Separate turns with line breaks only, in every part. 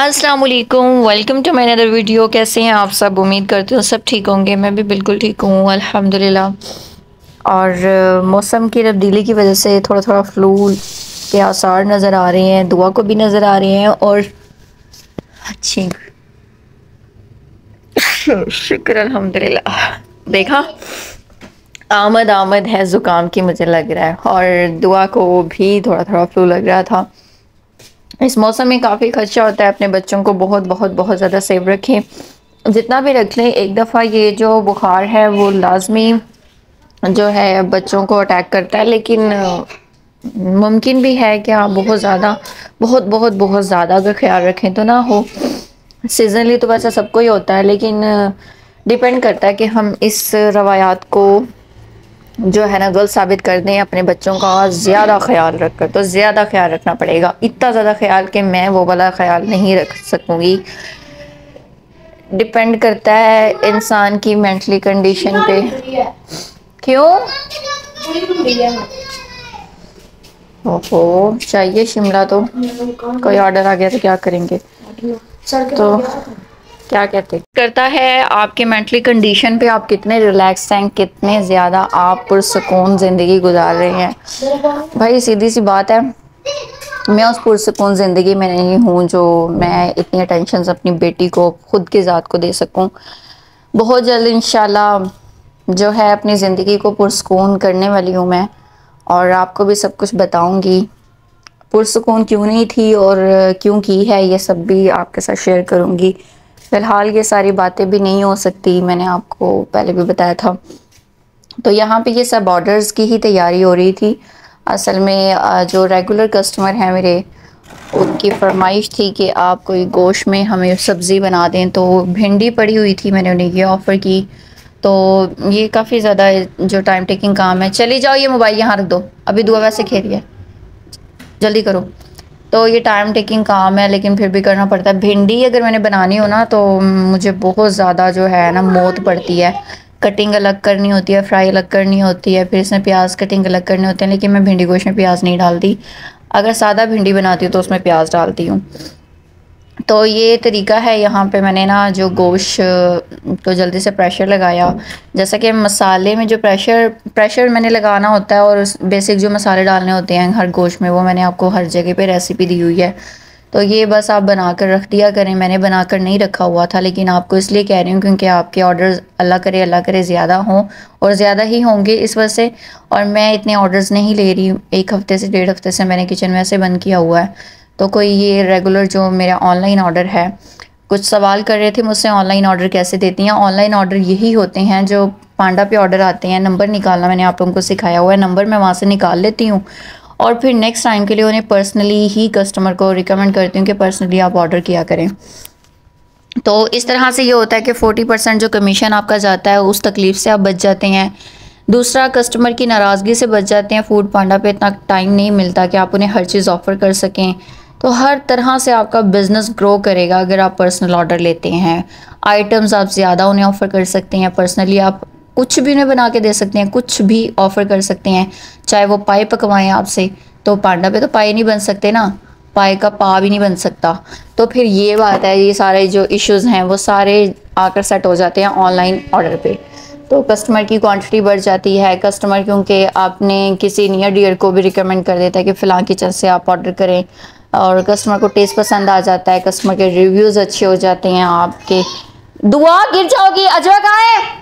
अस्सलाम वालेकुम welcome to my other video कैसे हैं आप सब? उम्मीद करती हूँ सब ठीक होंगे। मैं भी बिल्कुल ठीक हूँ, अल्हम्दुलिल्लाह। और मौसम की तब्दीली की वजह से थोड़ा थोड़ा फ्लू के आसार नज़र आ रहे हैं, दुआ को भी नज़र आ रहे हैं और अच्छी। शुक्र, अल्हम्दुलिल्लाह। देखा? आमद आमद है ज़ुकाम की, मुझे लग रहा है। और दुआ को भी थोड़ा थोड़ा फ्लू लग रहा था। इस मौसम में काफ़ी खर्चा होता है, अपने बच्चों को बहुत बहुत बहुत ज़्यादा सेव रखें। जितना भी रख लें, एक दफ़ा ये जो बुखार है, वो लाजमी जो है बच्चों को अटैक करता है, लेकिन मुमकिन भी है कि आप बहुत ज़्यादा, बहुत बहुत बहुत ज़्यादा अगर ख्याल रखें तो ना हो। सीजनली तो वैसा सबको ही होता है, लेकिन डिपेंड करता है कि हम इस रवायात को जो है ना गलत साबित कर दें अपने बच्चों का ज़्यादा ख्याल रख कर तो ज़्यादा ख्याल रखना पड़ेगा। इतना ज़्यादा ख्याल कि मैं वो वाला ख्याल नहीं रख सकूँगी। डिपेंड करता है इंसान की मेंटली कंडीशन पे। क्यों? ओहो चाहिए शिमला तो। कोई ऑर्डर आ गया तो क्या करेंगे? तो क्या कहते हैं? करता है आपके मेंटली कंडीशन पे आप कितने रिलैक्स हैं, कितने ज़्यादा आप पुरसकून ज़िंदगी गुजार रहे हैं। भाई, सीधी सी बात है, मैं उस पुरसकून ज़िंदगी में नहीं हूँ जो मैं इतनी अटेंशन अपनी बेटी को, खुद की ज़ात को दे सकूँ। बहुत जल्द इन जो है अपनी ज़िंदगी को पुरसकून करने वाली हूँ मैं, और आपको भी सब कुछ बताऊँगी। पुरसकून क्यों नहीं थी और क्यों की है, ये सब भी आपके साथ शेयर करूँगी। फ़िलहाल ये सारी बातें भी नहीं हो सकती, मैंने आपको पहले भी बताया था। तो यहाँ पे ये सब ऑर्डर्स की ही तैयारी हो रही थी। असल में जो रेगुलर कस्टमर हैं मेरे, उनकी फरमाइश थी कि आप कोई गोश्त में हमें सब्ज़ी बना दें तो भिंडी पड़ी हुई थी मैंने उन्हें ये ऑफ़र की। तो ये काफ़ी ज़्यादा जो टाइम टेकिंग काम है। चली जाओ ये मोबाइल यहाँ रख दो। अभी दुआ वैसे खेल है जल्दी करो। तो ये टाइम टेकिंग काम है, लेकिन फिर भी करना पड़ता है। भिंडी अगर मैंने बनानी हो ना तो मुझे बहुत ज़्यादा जो है ना, मौत पड़ती है। कटिंग अलग करनी होती है फ्राई अलग करनी होती है, फिर इसमें प्याज कटिंग अलग करनी होती है, लेकिन मैं भिंडी को में प्याज नहीं डालती। अगर सादा भिंडी बनाती हूँ तो उसमें प्याज डालती हूँ। तो ये तरीका है, यहाँ पे मैंने ना जो गोश्त, को जल्दी से प्रेशर लगाया। जैसा कि मसाले में जो प्रेशर प्रेशर मैंने लगाना होता है और बेसिक जो मसाले डालने होते हैं हर गोश्त में, वो मैंने आपको हर जगह पे रेसिपी दी हुई है। तो ये बस आप बना कर रख दिया करें। मैंने बना कर नहीं रखा हुआ था, लेकिन आपको इसलिए कह रही हूँ क्योंकि आपके ऑर्डर्स अल्लाह करे अल्लाह करे ज़्यादा हों और ज़्यादा ही होंगे इस वजह से। और मैं इतने ऑर्डर्स नहीं ले रही, एक हफ़्ते से, डेढ़ हफ़्ते से मैंने किचन में ऐसे बंद किया हुआ है। तो कोई ये रेगुलर जो मेरा ऑनलाइन ऑर्डर है, कुछ सवाल कर रहे थे मुझसे ऑनलाइन ऑर्डर कैसे देती हैं? ऑनलाइन ऑर्डर यही होते हैं जो पांडा पे ऑर्डर आते हैं नंबर निकालना मैंने आप लोगों को सिखाया हुआ है नंबर मैं वहाँ से निकाल लेती हूँ। और फिर नेक्स्ट टाइम के लिए उन्हें पर्सनली ही कस्टमर को रिकमेंड करती हूँ कि पर्सनली आप ऑर्डर किया करें। तो इस तरह से ये होता है कि फ़ोर्टी परसेंट जो कमीशन आपका जाता है, उस तकलीफ़ से आप बच जाते हैं। दूसरा कस्टमर की नाराज़गी से बच जाते हैं। फ़ूड पांडा पे इतना टाइम नहीं मिलता कि आप उन्हें हर चीज़ ऑफ़र कर सकें। तो हर तरह से आपका बिज़नेस ग्रो करेगा अगर आप पर्सनल ऑर्डर लेते हैं। आइटम्स आप ज़्यादा उन्हें ऑफ़र कर सकते हैं। पर्सनली आप कुछ भी उन्हें बना के दे सकते हैं, कुछ भी ऑफ़र कर सकते हैं। चाहे वो पाए पकवाएँ आपसे तो पांडा पे तो पाए नहीं बन सकते ना। पाए का पा भी नहीं बन सकता। तो फिर ये बात है, ये सारे जो इश्यूज़ हैं, वो सारे आकर सेट हो जाते हैं ऑनलाइन ऑर्डर पे। तो कस्टमर की क्वांटिटी बढ़ जाती है। कस्टमर क्योंकि आपने किसी नियर डियर को भी रिकमेंड कर देता है कि फ़िलहाल किचन से आप ऑर्डर करें। और कस्टमर को टेस्ट पसंद आ जाता है कस्टमर के रिव्यूज़ अच्छे हो जाते हैं आपके। दुआ गिर जाओगी, अजवा कहाँ है?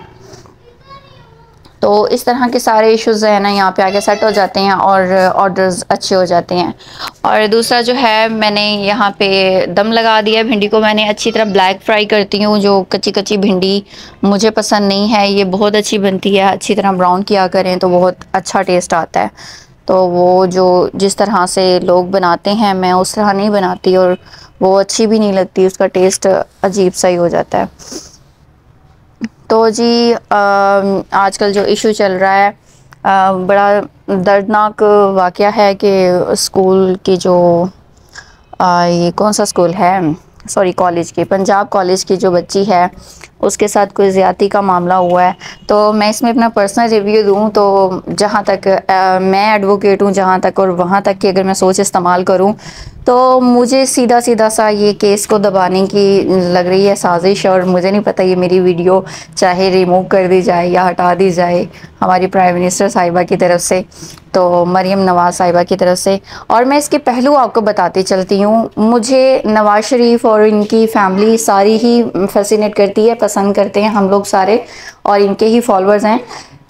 तो इस तरह के सारे इश्यूज़ है ना, यहाँ पे आके सेट हो जाते हैं और ऑर्डर्स अच्छे हो जाते हैं। और दूसरा जो है, मैंने यहाँ पे दम लगा दिया भिंडी को। मैंने अच्छी तरह ब्लैक फ्राई करती हूँ, जो कच्ची कच्ची भिंडी मुझे पसंद नहीं है। ये बहुत अच्छी बनती है, अच्छी तरह ब्राउन किया करें तो बहुत अच्छा टेस्ट आता है। तो वो जो जिस तरह से लोग बनाते हैं मैं उस तरह नहीं बनाती और वो अच्छी भी नहीं लगती उसका टेस्ट अजीब सा ही हो जाता है। तो जी आजकल जो इशू चल रहा है आ, बड़ा दर्दनाक वाक़ है कि स्कूल की जो आ, ये कौन सा स्कूल है? सॉरी कॉलेज की पंजाब कॉलेज की जो बच्ची है उसके साथ कोई ज़्यादा का मामला हुआ है। तो मैं इसमें अपना पर्सनल रिव्यू दूँ तो जहाँ तक आ, मैं एडवोकेट हूँ जहाँ तक और वहाँ तक की अगर मैं सोच इस्तेमाल करूँ तो मुझे सीधा सीधा सा ये केस को दबाने की लग रही है साजिश और मुझे नहीं पता ये मेरी वीडियो चाहे रिमूव कर दी जाए या हटा दी जाए हमारी प्राइम मिनिस्टर साहिबा की तरफ़ से तो मरियम नवाज़ साहिबा की तरफ़ से। और मैं इसके पहलू आपको बताती चलती हूँ। मुझे नवाज़ शरीफ और इनकी फैमिली सारी ही फैसिनेट करती है, पसंद करते हैं हम लोग सारे और इनके ही फॉलोअर्स हैं।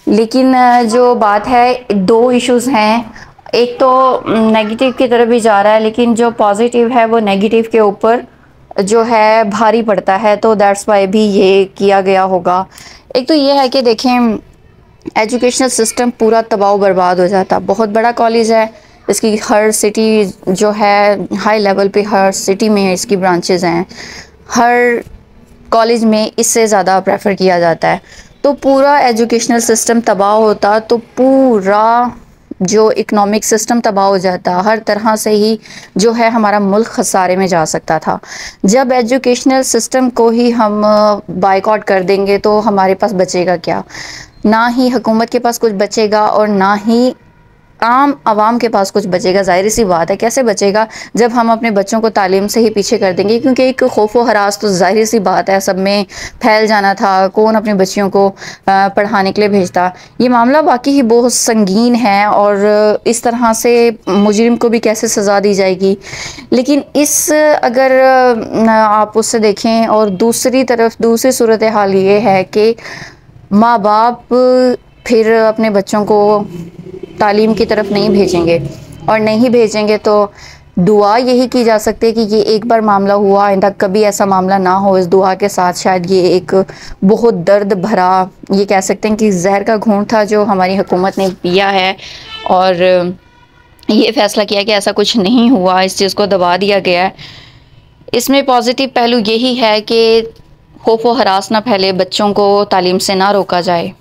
लेकिन जो बात है, दो इश्यूज़ हैं। एक तो नेगेटिव की तरफ़ भी जा रहा है, लेकिन जो पॉजिटिव है वो नेगेटिव के ऊपर जो है भारी पड़ता है तो दैट्स वाई भी ये किया गया होगा। एक तो ये है कि देखें एजुकेशनल सिस्टम पूरा तबाह बर्बाद हो जाता। बहुत बड़ा कॉलेज है, इसकी हर सिटी जो है हाई लेवल पे हर सिटी में इसकी ब्रांचेज हैं। हर कॉलेज में इससे ज़्यादा प्रेफर किया जाता है। तो पूरा एजुकेशनल सिस्टम तबाह होता तो पूरा जो इकनॉमिक सिस्टम तबाह हो जाता, हर तरह से ही जो है हमारा मुल्क खसारे में जा सकता था। जब एजुकेशनल सिस्टम को ही हम बाइकआउट कर देंगे तो हमारे पास बचेगा क्या? ना ही हुकूमत के पास कुछ बचेगा और ना ही आम आवाम के पास कुछ बचेगा? ज़ाहिर सी बात है, कैसे बचेगा जब हम अपने बच्चों को तालीम से ही पीछे कर देंगे? क्योंकि एक खौफ व हरास तो ज़ाहिर सी बात है, सब में फैल जाना था, कौन अपने बच्चियों को पढ़ाने के लिए भेजता? ये मामला वाकई ही बहुत संगीन है और इस तरह से मुजरिम को भी कैसे सज़ा दी जाएगी? लेकिन इस अगर आप उससे देखें और दूसरी तरफ़, दूसरी सूरत हाल ये है कि माँ बाप फिर अपने बच्चों को तालीम की तरफ़ नहीं भेजेंगे। और नहीं भेजेंगे तो दुआ यही की जा सकती है कि ये एक बार मामला हुआ, आइंदा कभी ऐसा मामला ना हो, इस दुआ के साथ शायद ये एक बहुत दर्द भरा, ये कह सकते हैं कि जहर का घूंट था जो हमारी हुकूमत ने पिया है। और ये फैसला किया कि ऐसा कुछ नहीं हुआ, इस चीज़ को दबा दिया गया है। इसमें पॉजिटिव पहलू यही है कि खौफ व हरास ना फैले, बच्चों को तालीम से ना रोका जाए।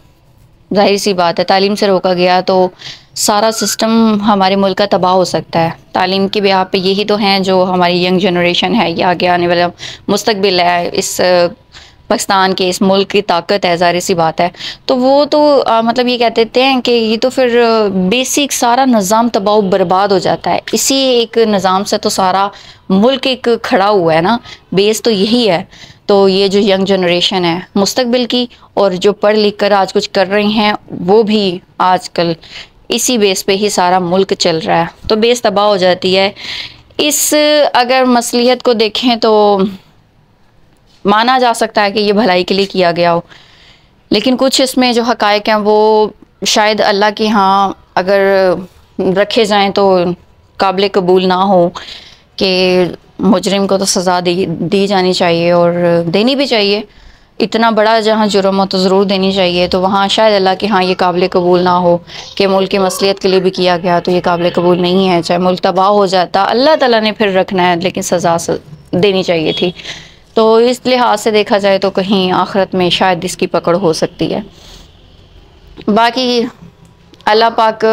ज़ाहिर सी बात है, तालीम से रोका गया तो सारा सिस्टम हमारे मुल्क का तबाह हो सकता है। तालीम के ब्याह पे यही तो हैं जो हमारी यंग जनरेशन है या आगे आने वाला मुस्तबिल है इस पाकिस्तान के इस मुल्क की ताकत है ज़ाहिर सी बात है। तो वो तो आ, मतलब ये कह देते हैं कि ये तो फिर बेसिक सारा निज़ाम तबाह बर्बाद हो जाता है। इसी एक निज़ाम से तो सारा मुल्क एक खड़ा हुआ है ना। बेस तो यही है। तो ये जो यंग जनरेशन है मुस्तबिल की और जो पढ़ लिख कर आज कुछ कर रही हैं वो भी आजकल इसी बेस पे ही सारा मुल्क चल रहा है। तो बेस तबाह हो जाती है। इस, अगर मसलियत को देखें तो माना जा सकता है कि ये भलाई के लिए किया गया हो। लेकिन कुछ इसमें जो हकायक हैं, वो शायद अल्लाह के यहाँ अगर रखे जाएँ तो काबिल कबूल ना हो कि मुजरिम को तो सज़ा दी दी जानी चाहिए और देनी भी चाहिए। इतना बड़ा जहाँ जुर्म हो तो ज़रूर देनी चाहिए। तो वहाँ शायद अल्लाह के हाँ ये काबिल कबूल ना हो कि मुल्क की मसलियत के लिए भी किया गया तो ये काबिल कबूल नहीं है। चाहे मुल्क तबाह हो जाता, अल्लाह ताला ने फिर रखना है, लेकिन सज़ा देनी चाहिए थी। तो इस लिहाज से देखा जाए तो कहीं आखरत में शायद इसकी पकड़ हो सकती है। बाकी अल्लाह पाक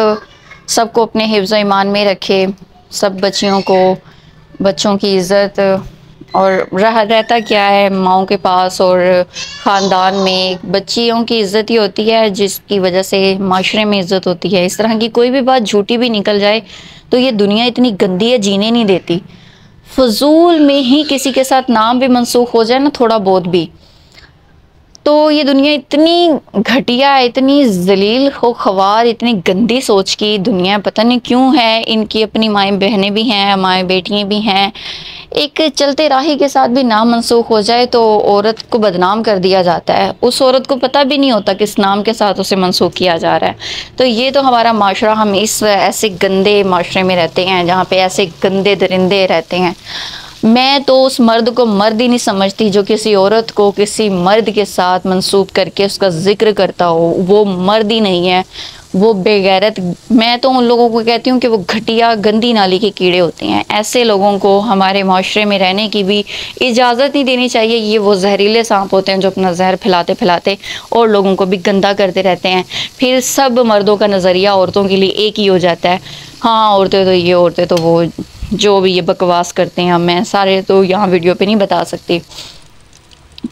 सबको अपने हिफ्ज़ ईमान में रखे, सब बच्चियों को, बच्चों की इज़्ज़त और रह रहता क्या है, माओ के पास और ख़ानदान में बच्चियों की इज़्ज़त ही होती है, जिसकी वजह से माशरे में इज़्ज़त होती है। इस तरह की कोई भी बात झूठी भी निकल जाए तो ये दुनिया इतनी गंदी है, जीने नहीं देती। फजूल में ही किसी के साथ नाम भी मनसूख हो जाए ना, थोड़ा बहुत भी। तो ये दुनिया इतनी घटिया, इतनी जलील हो खवार, इतनी गंदी सोच की दुनिया, पता नहीं क्यों है, इनकी अपनी माए बहनें भी हैं माए बेटियाँ भी हैं। एक चलते राही के साथ भी नाम मनसूख हो जाए तो औरत को बदनाम कर दिया जाता है। उस औरत को पता भी नहीं होता किस नाम के साथ उसे मनसूख किया जा रहा है। तो ये तो हमारा माशरा, हम इस ऐसे गंदे माशरे में रहते हैं, जहाँ पे ऐसे गंदे दरिंदे रहते हैं। मैं तो उस मर्द को मर्द ही नहीं समझती जो किसी औरत को, किसी मर्द के साथ मंसूब करके उसका ज़िक्र करता हो। वो मर्द ही नहीं है। वो बेगैरत, मैं तो उन लोगों को कहती हूँ कि वो घटिया, गंदी नाली के कीड़े होते हैं। ऐसे लोगों को हमारे माशरे में रहने की भी इजाज़त नहीं देनी चाहिए। ये वो जहरीले सांप होते हैं जो अपना जहर फैलाते फैलाते और लोगों को भी गंदा करते रहते हैं। फिर सब मर्दों का नज़रिया औरतों के लिए एक ही हो जाता है। हाँ औरतें तो ये, औरतें तो वो। जो भी ये बकवास करते हैं मैं सारे तो यहाँ वीडियो पे नहीं बता सकती।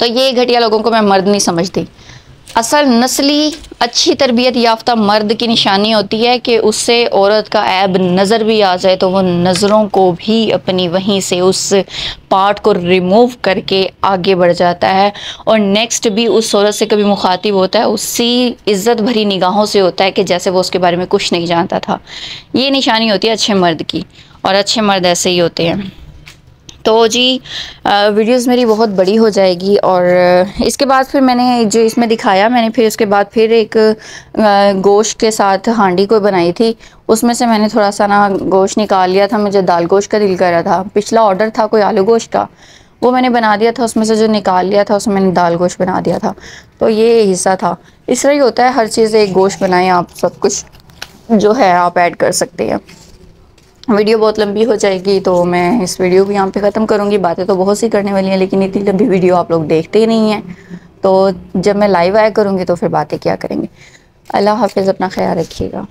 तो ये घटिया लोगों को मैं मर्द नहीं समझती। असल नस्ली अच्छी तरबियत याफ्ता मर्द की निशानी होती है कि उससे औरत का ऐब नज़र भी आ जाए तो वो नज़रों को भी अपनी वहीं से उस पार्ट को रिमूव करके आगे बढ़ जाता है। और नेक्स्ट भी उस औरत से कभी मुखातिब होता है, उसी इज़्ज़त भरी निगाहों से होता है कि जैसे वो उसके बारे में कुछ नहीं जानता था। ये निशानी होती है अच्छे मर्द की। और अच्छे मर्द ऐसे ही होते हैं। तो जी वीडियोस मेरी बहुत बड़ी हो जाएगी और इसके बाद फिर मैंने जो इसमें दिखाया, मैंने फिर इसके बाद फिर एक गोश्त के साथ हांडी को बनाई थी। उसमें से मैंने थोड़ा सा ना गोश्त निकाल लिया था, मुझे दाल गोश्त का दिल कर रहा था। पिछला ऑर्डर था कोई आलू गोश्त का, वो मैंने बना दिया था, उसमें से जो निकाल लिया था, उसमें मैंने दाल गोश्त बना दिया था। तो ये हिस्सा था। इस तरह ही होता है, हर चीज़ एक गोश्त बनाएँ आप सब कुछ जो है, आप ऐड कर सकते हैं। वीडियो बहुत लंबी हो जाएगी तो मैं इस वीडियो को यहाँ पे ख़त्म करूँगी। बातें तो बहुत सी करने वाली हैं, लेकिन इतनी लंबी वीडियो आप लोग देखते ही नहीं हैं। तो जब मैं लाइव आया करूँगी तो फिर बातें क्या करेंगे। अल्लाह हाफिज़, अपना ख्याल रखिएगा।